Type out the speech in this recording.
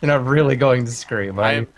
You're not really going to scream, are I'm?